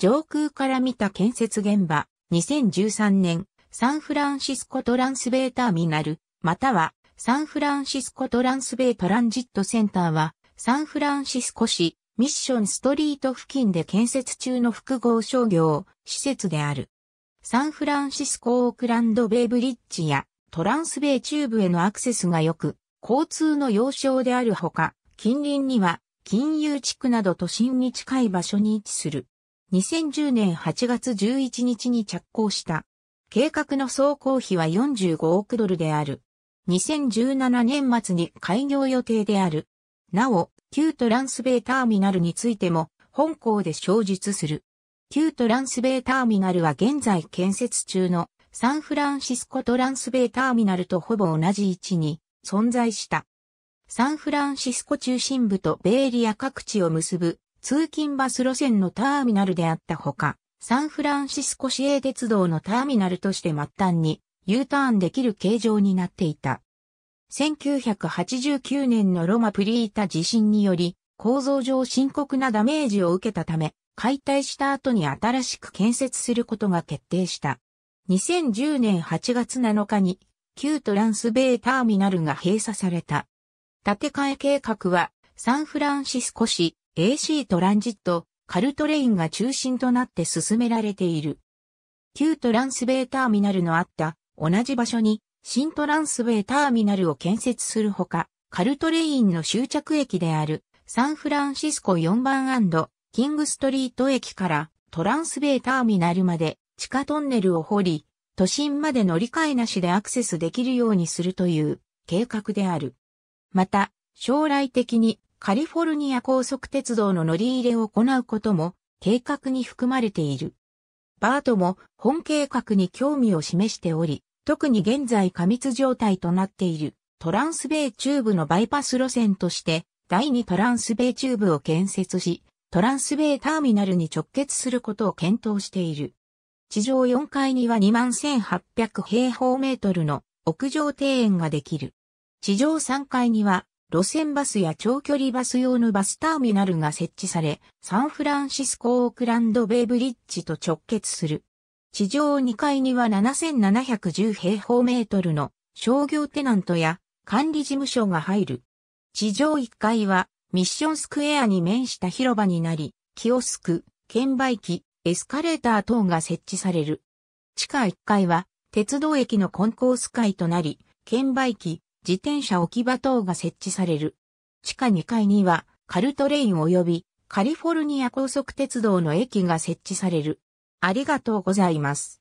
上空から見た建設現場、2013年、サンフランシスコトランスベイターミナル、または、サンフランシスコトランスベイトランジットセンターは、サンフランシスコ市、ミッションストリート付近で建設中の複合商業、施設である。サンフランシスコオークランドベイブリッジやトランスベイ中部へのアクセスが良く、交通の要衝であるほか、近隣には金融地区など都心に近い場所に位置する。2010年8月11日に着工した。計画の総工費は45億ドルである。2017年末に開業予定である。なお、旧トランスベイターミナルについても、本校で詳述する。旧トランスベイターミナルは現在建設中のサンフランシスコトランスベイターミナルとほぼ同じ位置に存在した。サンフランシスコ中心部とベイエリア各地を結ぶ通勤バス路線のターミナルであったほか、サンフランシスコ市営鉄道のターミナルとして末端に U ターンできる形状になっていた。1989年のロマプリータ地震により構造上深刻なダメージを受けたため、解体した後に新しく建設することが決定した。2010年8月7日に旧トランスベイターミナルが閉鎖された。建て替え計画はサンフランシスコ市 AC トランジット、カルトレインが中心となって進められている。旧トランスベイターミナルのあった同じ場所に新トランスベイターミナルを建設するほか、カルトレインの終着駅であるサンフランシスコ4番キングストリート駅からトランスベイターミナルまで地下トンネルを掘り、都心まで乗り換えなしでアクセスできるようにするという計画である。また、将来的にカリフォルニア高速鉄道の乗り入れを行うことも計画に含まれている。バートも本計画に興味を示しており、特に現在過密状態となっているトランスベイ中部のバイパス路線として第2トランスベイ中部を建設し、トランスベイターミナルに直結することを検討している。地上4階には21,800平方メートルの屋上庭園ができる。地上3階には路線バスや長距離バス用のバスターミナルが設置され、サンフランシスコオークランドベイブリッジと直結する。地上2階には7710平方メートルの商業テナントや管理事務所が入る。地上1階はミッションスクエアに面した広場になり、キオスク、券売機、エスカレーター等が設置される。地下1階は鉄道駅のコンコース階となり、券売機、自転車置き場等が設置される。地下2階にはカルトレイン及びカリフォルニア高速鉄道の駅が設置される。ありがとうございます。